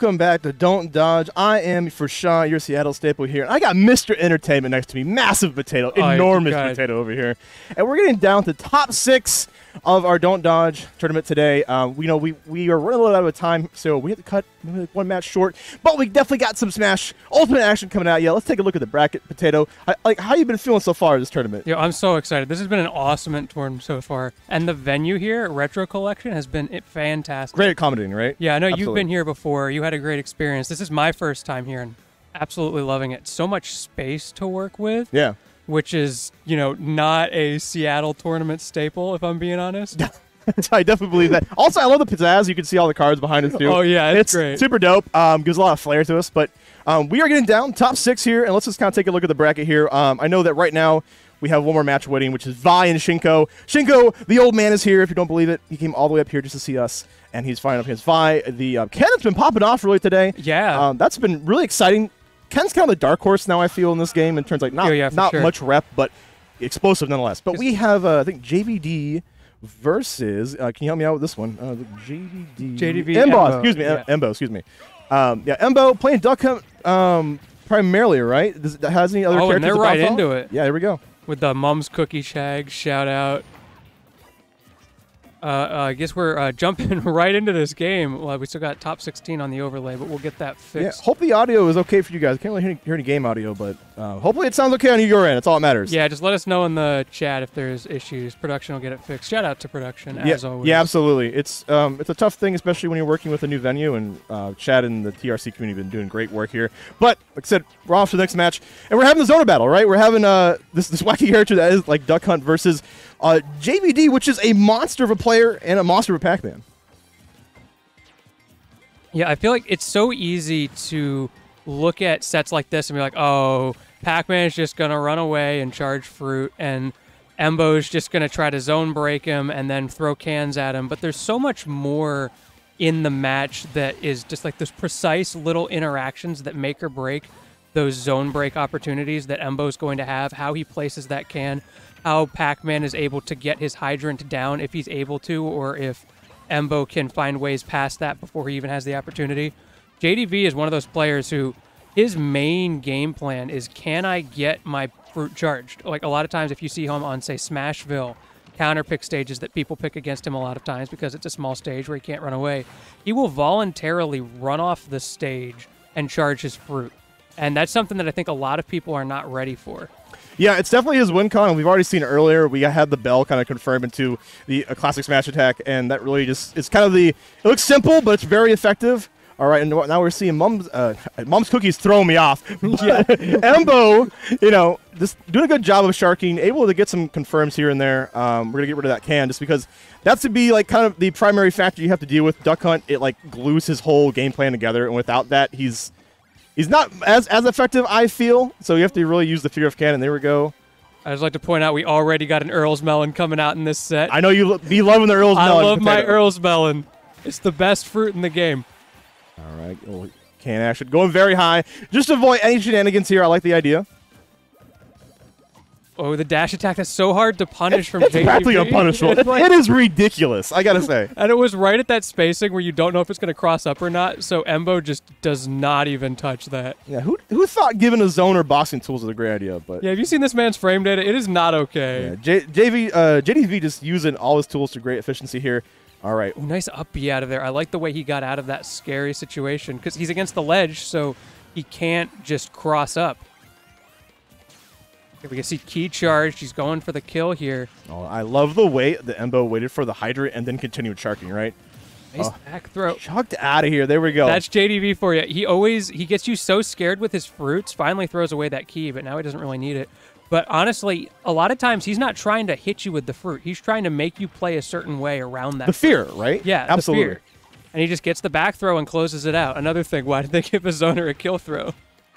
Welcome back to Don't Dodge. I am for Sean, your Seattle staple here. I got Mr. Entertainment next to me. Massive potato, Oh, enormous potato over here. And we're getting down to top six of our Don't Dodge tournament today. Um, we know we, we are running a little out of time, so we have to cut one match short. But we definitely got some Smash Ultimate action coming out. Yeah, let's take a look at the bracket, potato. I, like, how you been feeling so far this tournament? Yeah, I'm so excited. This has been an awesome tournament so far, and the venue here, Retro Collection, has been fantastic. Great accommodating, right? Yeah, I know you've been here before. You had a great experience. This is my first time here, and absolutely loving it. So much space to work with, Yeah. Which is you know not a Seattle tournament staple, if I'm being honest. I definitely believe that. Also, I love the pizzazz. You can see all the cards behind us too. Oh, yeah, it's it's great. super dope. Um, gives a lot of flair to us. But um, we are getting down top six here, and let's just kind of take a look at the bracket here. Um, I know that right now we have one more match waiting, which is Vi and Shinko. Shinko, the old man, is here. If you don't believe it, he came all the way up here just to see us, and he's fighting up against Vi. The uh, Ken has been popping off really today. Yeah. um, that's been really exciting. Ken's kind of the dark horse now. I feel in this game in terms of like not Oh, yeah, not sure. much rep, but explosive nonetheless. But we have uh, I think JVD versus. Uh, can you help me out with this one? Uh, JVD. JDV Embo. Embo, Excuse me. yeah. Embo. Excuse me. Um, yeah, Embo playing Duck Hunt um, primarily, right? Does, has any other Oh, characters? they're right into it. Yeah, here we go. with the Mum's Cookie Shag shout out. Uh, uh, I guess we're uh, jumping right into this game. Well, we still got top 16 on the overlay, but we'll get that Yeah, fixed. hope the audio is okay for you guys. I Can't really hear any, hear any game audio, but uh, hopefully it sounds okay on your end. That's all that matters. Yeah, just let us know in the chat if there's issues. Production will get it fixed. Shout out to production yeah, as always. yeah, absolutely. It's um, it's a tough thing, especially when you're working with a new venue. And uh, Chad and the TRC community have been doing great work here. But like I said, we're off to the next match, and we're having the zoner battle, right? We're having uh, this this wacky character that is like Duck Hunt versus uh, JVD, which is a monster of a player and a monster a Pac-Man. Yeah, I feel like it's so easy to look at sets like this and be like, oh, Pac-Man is just gonna run away and charge fruit, and Embo's just gonna try to zone break him and then throw cans at him. But there's so much more in the match that is just like those precise little interactions that make or break those zone break opportunities that Embo's going to have, how he places that can, how Pac-Man is able to get his hydrant down if he's able to, or if Embo can find ways past that before he even has the opportunity. JDV is one of those players who his main game plan is can I get my fruit charged? Like a lot of times if you see him on say Smashville, counter pick stages that people pick against him a lot of times because it's a small stage where he can't run away, he will voluntarily run off the stage and charge his fruit. And that's something that I think a lot of people are not ready for. Yeah, it's definitely his win con. We've already seen earlier. We had the bell kind of confirm into the uh, classic smash attack, and that really just it's kind of the. It looks simple, but it's very effective. All right, and now we're seeing mom's uh, Mum's cookies throw me off. yeah. Embo, you know, just doing a good job of sharking, able to get some confirms here and there. Um, we're gonna get rid of that can just because that's to be like kind of the primary factor you have to deal with. Duck Hunt, it like glues his whole game plan together, and without that, he's he's not as as effective. I feel so. You have to really use the fear of cannon. There we go. I just like to point out we already got an Earl's melon coming out in this set. I know you lo- be loving the Earl's I melon. I love my. Earl's melon. It's the best fruit in the game. All right, oh, can action going very high. Just avoid any shenanigans here. I like the idea. Oh, the dash attack that's so hard to punish from It's JDV. practically unpunishable. Like- it is ridiculous. I gotta say. and it was right at that spacing where you don't know if it's going to cross up or not. So Embo just does not even touch that. Yeah, who who thought giving a zoner boxing tools was a great idea? But Yeah, have you seen this man's frame data? It is not okay. yeah, J- JV uh, JDV just using all his tools to great efficiency here. All right, Ooh, nice up B out of there. I like the way he got out of that scary situation because he's against the ledge, so he can't just cross up. Okay, we can see key charged. He's going for the kill here. oh, I love the way the Embo waited for the hydrant and then continued sharking. Right, Nice Oh. back throw. chucked out of here. There we go. That's JDV for you. He always he gets you so scared with his fruits. Finally throws away that key, but now he doesn't really need it. But honestly, a lot of times he's not trying to hit you with the fruit. He's trying to make you play a certain way around that. the fear, right? yeah, absolutely. fear. And he just gets the back throw and closes it out. Another thing, why did they give a zoner a kill throw?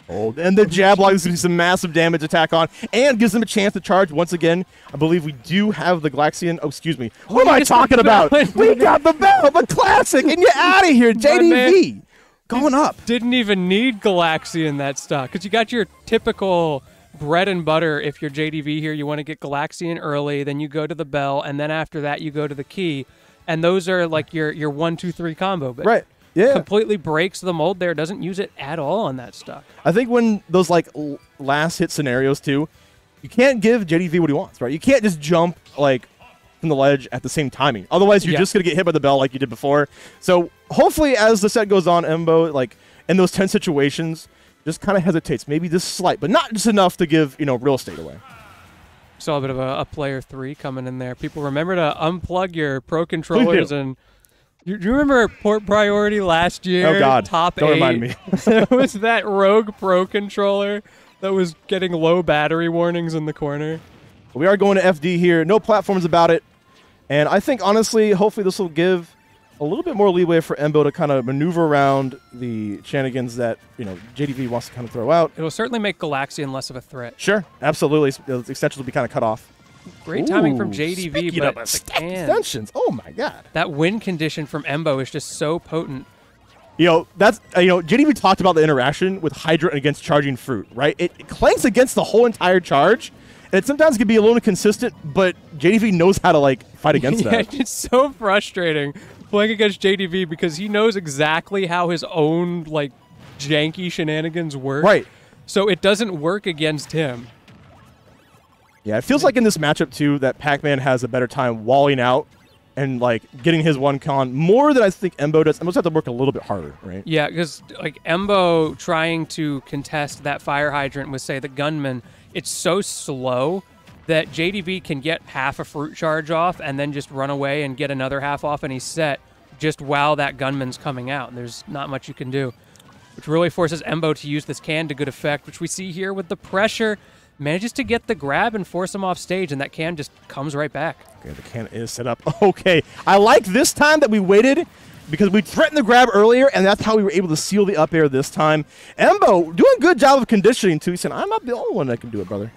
Oh, and the jab block is going to do some massive damage attack on, and gives them a chance to charge once again. I believe we do have the Galaxian. Oh, excuse me. What am I talking about? we got the bell, the classic, and you're out of here, JDV. Going up. Didn't even need Galaxian that stock because you got your typical bread and butter. If you're JDV here, you want to get Galaxian early, then you go to the bell, and then after that you go to the key, and those are like your your one two three combo. But Right. Yeah. completely breaks the mold there. Doesn't use it at all on that stuff. I think when those like l- last hit scenarios too, you can't give JDV what he wants, right? You can't just jump like from the ledge at the same timing. Otherwise, you're Yeah. just gonna get hit by the bell like you did before. So hopefully, as the set goes on, Embo like in those ten situations, just kind of hesitates, maybe just slight, but not just enough to give you know real estate away. Saw a bit of a, a player three coming in there. People remember to unplug your pro controllers and. Do you remember port priority last year? Oh, God. top Don't eight. remind me. there was that rogue pro controller that was getting low battery warnings in the corner. We are going to FD here. No platforms about it. And I think, honestly, hopefully this will give a little bit more leeway for Embo to kind of maneuver around the shenanigans that, you know, JDV wants to kind of throw out. It will certainly make Galaxian less of a threat. Sure, absolutely. The extensions will be kind of cut off. Great timing from JDV, but of the ex- can, extensions. Oh, my God. that win condition from Embo is just so potent. You know, that's, uh, you know, JDV talked about the interaction with Hydra against charging fruit, right? It, it clanks against the whole entire charge. And it sometimes can be a little inconsistent, but JDV knows how to, like, fight against yeah, that. it's so frustrating playing against JDV because he knows exactly how his own like janky shenanigans work. Right. So it doesn't work against him. Yeah, it feels like in this matchup too that Pac-Man has a better time walling out and like getting his win con more than I think Embo does. Embo's have to work a little bit harder, right? Yeah, because like Embo trying to contest that fire hydrant with say the gunman, it's so slow that JDV can get half a fruit charge off and then just run away and get another half off and he's set just while that gunman's coming out. There's not much you can do. Which really forces Embo to use this can to good effect, which we see here with the pressure. Manages to get the grab and force him off stage, and that can just comes right back. Okay, the can is set up. Okay, I like this time that we waited because we threatened the grab earlier, and that's how we were able to seal the up air this time. Embo doing a good job of conditioning too. He said, "I'm not the only one that can do it, brother."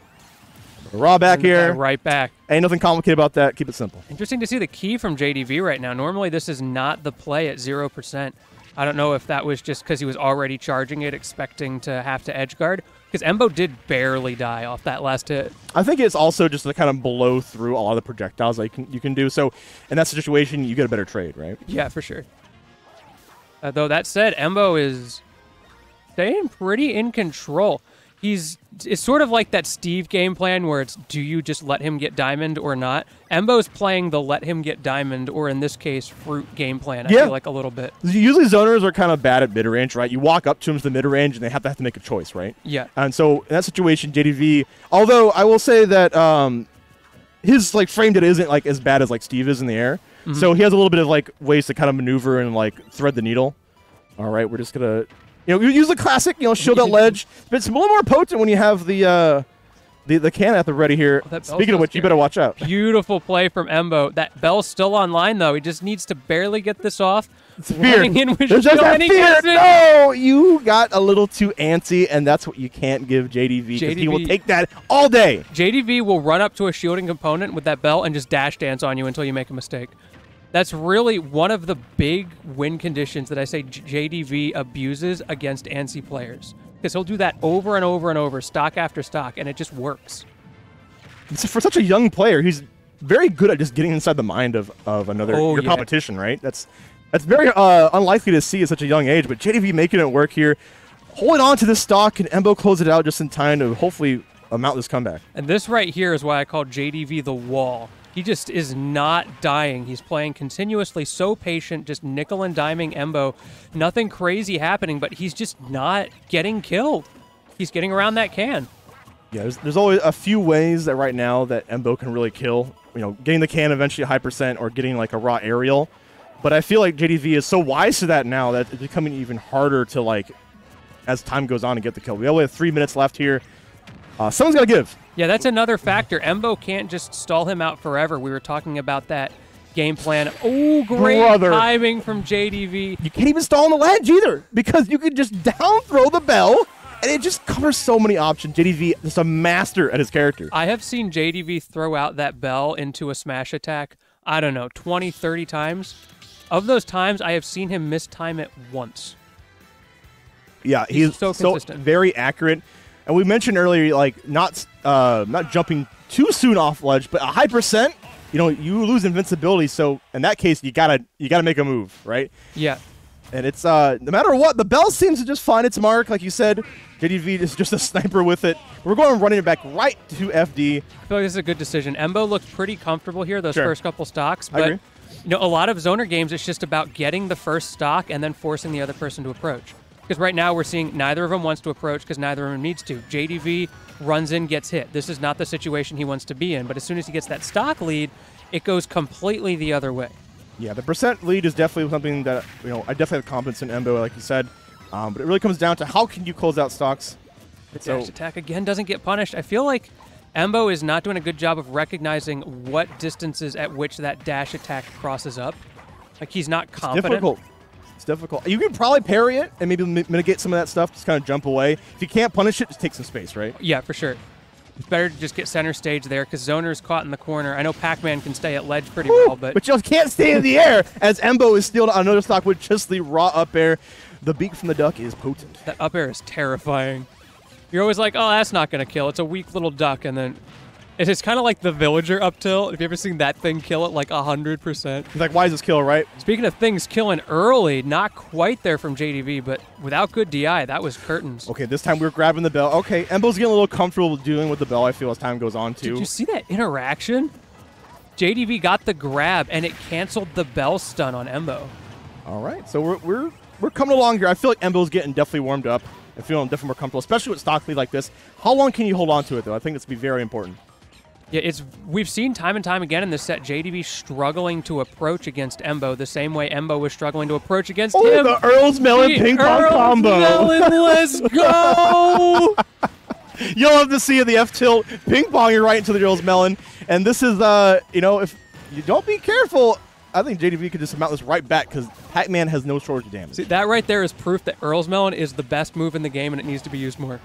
Raw back here. right back. Ain't nothing complicated about that. Keep it simple. Interesting to see the key from JDV right now. Normally, this is not the play at 0%. I don't know if that was just because he was already charging it, expecting to have to edge guard. Because Embo did barely die off that last hit. I think it's also just to kind of blow through a lot of the projectiles that you can, you can do. So in that situation, you get a better trade, right? Yeah, for sure. Uh, though that said, Embo is staying pretty in control. He's it's sort of like that Steve game plan where it's do you just let him get diamond or not? Embo's playing the let him get diamond or in this case fruit game plan. I Yeah. feel like a little bit. Usually zoners are kind of bad at mid range, right? You walk up to them to the mid range and they have to have to make a choice, right? Yeah. And so in that situation, JDV, although I will say that um, his like frame data isn't like as bad as like Steve is in the air, so he has a little bit of like ways to kind of maneuver and like thread the needle. All right, we're just gonna you know you use the classic you know shield that ledge, but it's a little more potent when you have the uh, the the can at the ready here. Oh, Speaking of which, you better watch out. Beautiful play from Embo. That bell's still online though. He just needs to barely get this off. Fear. Running in with There's just that fear. No, you got a little too antsy, and that's what you can't give JDV because he will take that all day. JDV will run up to a shielding component with that bell and just dash dance on you until you make a mistake. That's really one of the big win conditions that I say JDV abuses against antsy players. Because he'll do that over and over and over, stock after stock, and it just works. For such a young player, he's very good at just getting inside the mind of, of another Oh, your yeah. competition, right? That's that's very uh, unlikely to see at such a young age. But JDV making it work here, holding on to this stock, and Embo close it out just in time to hopefully amount this comeback. And this right here is why I call JDV the wall. He just is not dying. He's playing continuously, so patient, just nickel and diming Embo. Nothing crazy happening, but he's just not getting killed. He's getting around that can. Yeah, there's, there's always a few ways that right now that Embo can really kill. You know, getting the can eventually high percent or getting like a raw aerial. But I feel like JDV is so wise to that now that it's becoming even harder to like as time goes on to get the kill. We only have three minutes left here. Uh, someone's got to give. Yeah, that's another factor. Embo can't just stall him out forever. We were talking about that game plan. Oh, great Brother. timing from JDV. You can't even stall on the ledge either because you can just down throw the bell and it just covers so many options. JDV is a master at his character. I have seen JDV throw out that bell into a smash attack, I don't know, 20, 30 times. Of those times, I have seen him miss time it once. Yeah, He's he's, so so, consistent. very accurate. And we mentioned earlier, like not uh, not jumping too soon off ledge, but a high percent. You know, you lose invincibility. So in that case, you gotta you gotta make a move, right? Yeah. And it's uh, no matter what, the bell seems to just find its mark, like you said. JDV is just a sniper with it. We're going running it back right to FD. I feel like this is a good decision. Embo looked pretty comfortable here those Sure. first couple stocks, I but agree. you know, a lot of zoner games it's just about getting the first stock and then forcing the other person to approach. Because right now we're seeing neither of them wants to approach because neither of them needs to. JDV runs in, gets hit. This is not the situation he wants to be in. But as soon as he gets that stock lead, it goes completely the other way. Yeah, the percent lead is definitely something that you know I definitely have confidence in Embo, like you said. Um, but it really comes down to how can you close out stocks. The So- dash attack again doesn't get punished. I feel like Embo is not doing a good job of recognizing what distances at which that dash attack crosses up. Like he's not confident. Difficult. It's difficult. You can probably parry it and maybe mitigate some of that stuff. Just kind of jump away. If you can't punish it, just take some space, right? Yeah, for sure. It's better to just get center stage there because Zoner's caught in the corner. I know Pac-Man can stay at ledge pretty well, but But you just can't stay in the air as Embo is stealed on another stock with just the raw up air. The beak from the duck is potent. that up air is terrifying. You're always like, oh, that's not going to kill. It's a weak little duck. And then it is kind of like the villager up tilt. Have you ever seen that thing kill it like 100%? He's like, why is this kill, right? Speaking of things killing early, not quite there from JDV, but without good DI, that was curtains. Okay, this time we're grabbing the bell. Okay, Embo's getting a little comfortable dealing with the bell, I feel, as time goes on, too. Did you see that interaction? JDV got the grab and it canceled the bell stun on Embo. All right, so we're, we're we're coming along here. I feel like Embo's getting definitely warmed up. I feel I'm definitely more comfortable, especially with stock lead like this. How long can you hold on to it, though? I think this would be very important. Yeah, it's we've seen time and time again in this set JDV struggling to approach against Embo the same way Embo was struggling to approach against Oh, him. the Earl's Melon The ping pong Earl's combo. Melon, let's go! You'll love to see the F tilt ping pong you right into the Earl's Melon. And this is, uh, you know, if you don't be careful, I think JDV could just mount this right back because Pac Man has no shortage of damage. See, that right there is proof that Earl's Melon is the best move in the game and it needs to be used more.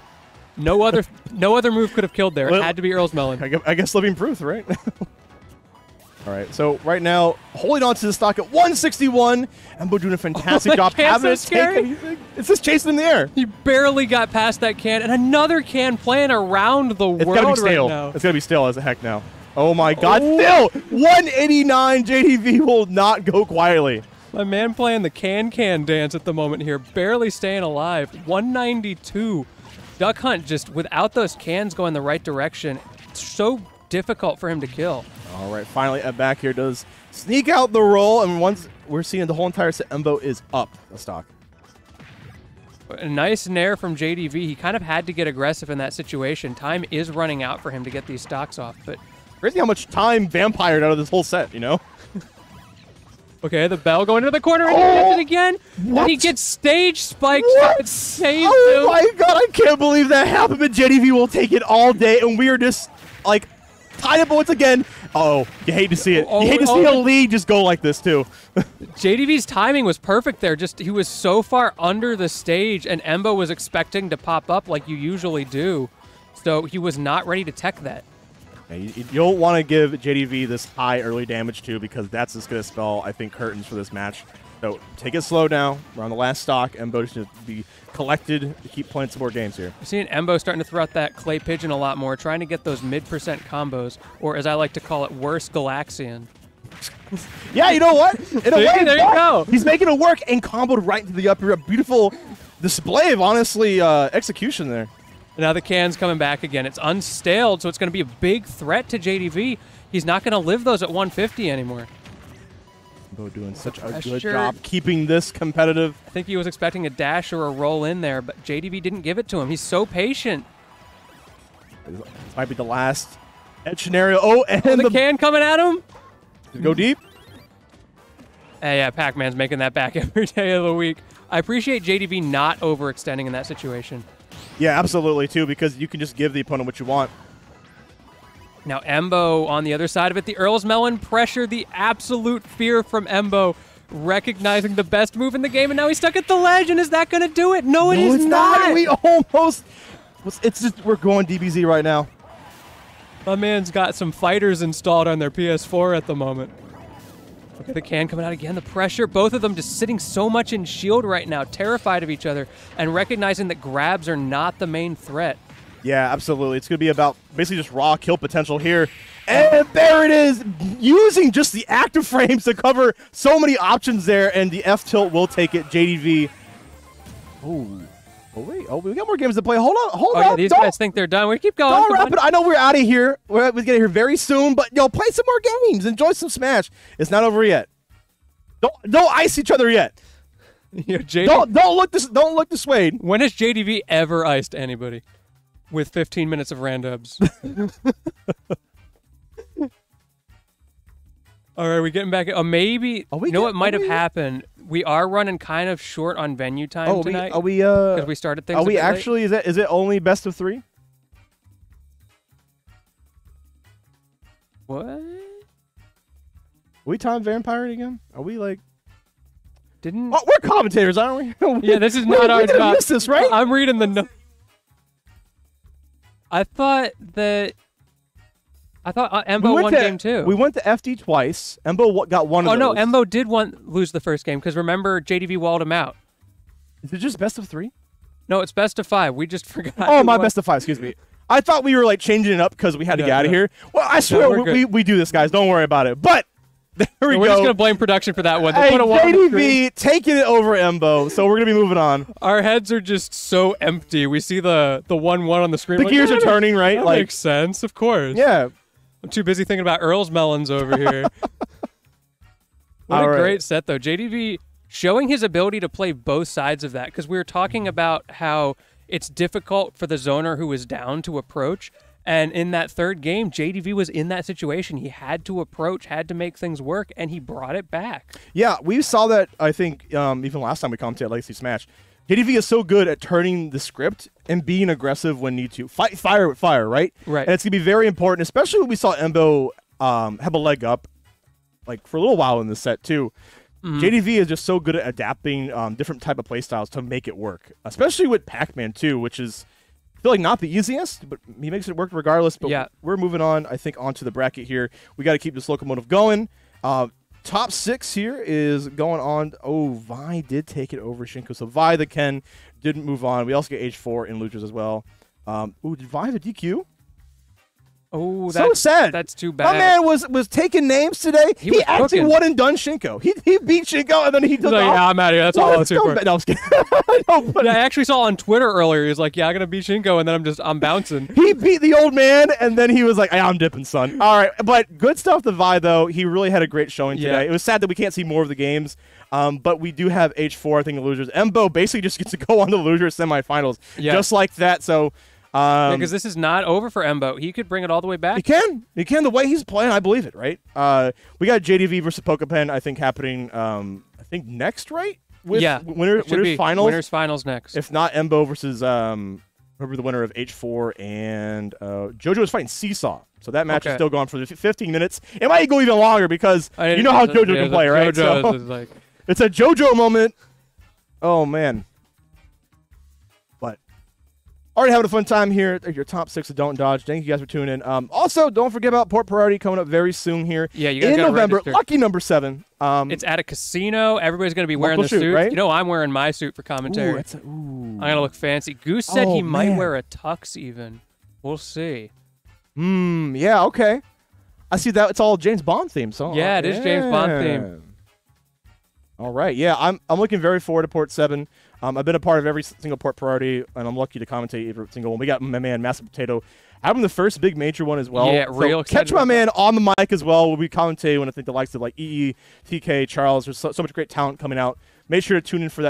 No other no other move could have killed there. It had to be Earl's Melon. I guess, I guess living proof, right? All right, so right now, holding on to the stock at 161. Embo doing a fantastic Oh, job having so it take It's just chasing in the air. He barely got past that can, and another can playing around the It's world gotta be right stale. now. it's gotta be stale as a heck now. Oh my God! Oh. Still 189. JDV will not go quietly. My man playing the can can dance at the moment here, barely staying alive. 192. Duck Hunt just without those cans going the right direction, it's so difficult for him to kill. All right, finally, Ed back here does sneak out the roll, and once we're seeing the whole entire set, Embo is up the stock. A nice nair from JDV. He kind of had to get aggressive in that situation. Time is running out for him to get these stocks off, but Crazy how much time vampired out of this whole set, you know? Okay, the bell going to the corner and he Oh! gets it again. What? And he gets stage spikes. What? Saves Oh him. my god, I can't believe that happened, but JDV will take it all day, and we are just, like, tied up once again. Oh, you hate to see it. Oh, you hate to oh, see a oh. lead just go like this, too. JDV's timing was perfect there. Just he was so far under the stage, and Embo was expecting to pop up like you usually do. So he was not ready to tech that. You, you don't want to give JDV this high early damage, too, because that's just going to spell, I think, curtains for this match. So take it slow now. We're on the last stock. Embo should be collected to keep playing some more games here. We're seeing Embo starting to throw out that clay pigeon a lot more, trying to get those mid percent combos, or as I like to call it, worse Galaxian. Yeah, you know what? In a way, There you go. He's making it work and comboed right into the upper. A beautiful display of honestly uh, execution there. Now the can's coming back again. It's unstaled, so it's going to be a big threat to JDV. He's not going to live those at 150 anymore. Bo doing such a good Pressure. job keeping this competitive. I think he was expecting a dash or a roll in there, but JDV didn't give it to him. He's so patient. This might be the last edge scenario. Oh, and And the, the, can coming at him. go deep. Hey, yeah, Pac-Man's making that back every day of the week. I appreciate JDV not overextending in that situation. Yeah, absolutely too, because you can just give the opponent what you want. Now Embo on the other side of it, the Earl's Melon pressure, the absolute fear from Embo, recognizing the best move in the game, and now he's stuck at the ledge. And is that going to do it? No, it no, is it's not. We almost. It's just we're going DBZ right now. My man's got some fighters installed on their PS4 at the moment. Okay, the can coming out again. The pressure, both of them just sitting so much in shield right now, terrified of each other, and recognizing that grabs are not the main threat. Yeah, absolutely. It's going to be about basically just raw kill potential here. And there it is, using just the active frames to cover so many options there, and the F tilt will take it. JDV. Oh, oh wait, oh we got more games to play. Hold on, hold Oh on. yeah, these don't, guys think they're done. We keep going. don't wrap it. I know we're out of here. We're we get here very soon, but yo, play some more games. Enjoy some Smash. It's not over yet. Don't don't ice each other yet. JD Don't don't look this. Don't look dissuade. When has JDV ever iced anybody with 15 minutes of randubs? All right, we getting back. Oh, maybe. We you know get- what might have happened? We are running kind of short on venue time Oh, are we, tonight are we uh? because we started things. Are we bit late. actually? Is it is it only best of three? What? Are we time vampire again? Are we like? Didn't? Oh, we're commentators, aren't we? yeah, this is not we our job. miss this, right? I'm reading the. No- I thought that. I thought uh, Embo we won to, game two. We went to FD twice. Embo got one of oh no. Embo did one lose the first game because remember JDV walled him out. Is it just best of three? No, it's best of five. We just forgot. Oh, my won. best of five. Excuse me. I thought we were like changing it up because we had to No, get out of no. here. Well, I swear we're we, we, we do this, guys. Don't worry about it. But there we We're go. just gonna blame production for that one. They Hey, put a. JDV taking it over Embo. So we're gonna be moving on. Our heads are just so empty. We see the the one one on the screen. The like, gears are turning, right? That Like, makes sense, of course. yeah. I'm too busy thinking about Earl's melons over here. what All a right. great set, though. JDV showing his ability to play both sides of that because we were talking about how it's difficult for the zoner who is down to approach. And in that third game, JDV was in that situation. He had to approach, had to make things work, and he brought it back. Yeah, we saw that. I think um, even last time we commented at Legacy Smash, JDV is so good at turning the script and being aggressive when need to. Fight fire with fire, right? Right. And it's gonna be very important, especially when we saw Embo um, have a leg up, like for a little while in the set too. JDV is just so good at adapting um, different type of playstyles to make it work, especially with Pac-Man too, which is I feel like not the easiest, but he makes it work regardless. But Yeah. we're moving on, I think, onto the bracket here. We got to keep this locomotive going. Uh, top six here is going on. Oh, Vi did take it over Shinko. So Vi the Ken didn't move on. We also get H4 in Luchas as well. Um, ooh, did Vi have a DQ? Oh, So that's sad. That's too My bad. man was was taking names today. He He, actually cooking. won and done Shinko. He, he beat Shinko and then he He's took like, off. yeah, I'm out of here. That's all What I a was for. scumbag. No, I'm no, but Yeah, I actually saw on Twitter earlier. He was like, "Yeah, I'm gonna beat Shinko," and then I'm just I'm bouncing. he beat the old man, and then he was like, "I'm dipping, son." All right, but good stuff The Vi though. He really had a great showing Yeah. today. It was sad that we can't see more of the games, um, but we do have H4. I think the losers. Embo basically just gets to go on the losers semifinals, Yeah. just like that. So, um, Because this is not over for Embo. He could bring it all the way back. he can, he can. The way he's playing, I believe it. Right? Uh, we got JDV versus Pokepen. I think happening. Um, I think next, right? With yeah, winner, winners be finals. Winners finals next. If not, Embo versus um, whoever the winner of H4 and uh, JoJo is fighting Seesaw. So that match is still going for the 15 minutes. It might go even longer because I- you know how JoJo yeah, can play, right? JoJo So is like, it's a JoJo moment. Oh man. Already having a fun time here at your top six of Don't Dodge. Thank you guys for tuning in. Um, also, don't forget about Port Priority coming up very soon here. Yeah, you guys in November. register. Lucky number seven. Um, it's at a casino. Everybody's gonna be wearing the suit, suit. right? You know, I'm wearing my suit for commentary. ooh, a. I'm gonna look fancy. Goose said Oh, he might man. wear a tux even. We'll see. Hmm. Yeah. Okay. I see that. It's all James Bond themed. So Yeah, it is James Bond yeah. themed. All right. Yeah, I'm I'm looking very forward to Port Seven. Um, I've been a part of every single Port priority, and I'm lucky to commentate every single one. We got my man Massive Potato having the first big major one as well. Yeah, So real Catch my man on the mic as well. We'll be commentating when I think the likes of like EE, TK, Charles. There's so, so much great talent coming out. Make sure to tune in for that